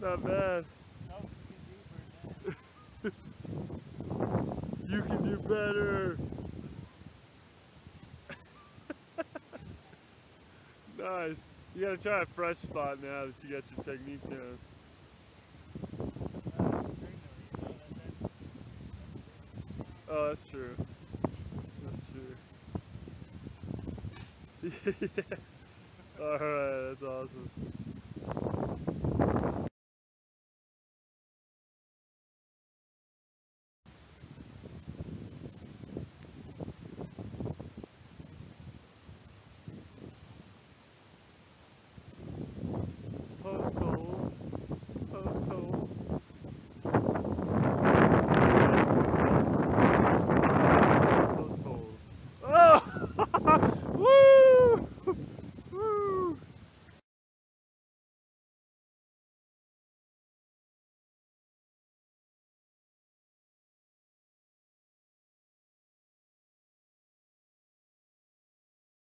Not bad. You can do better. nice. You gotta try a fresh spot now that you got your technique down. Oh, that's true. That's true. yeah. Alright, that's awesome.